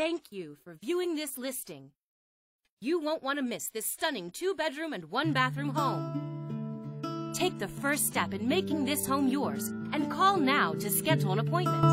Thank you for viewing this listing. You won't want to miss this stunning two-bedroom and one-bathroom home. Take the first step in making this home yours and call now to schedule an appointment.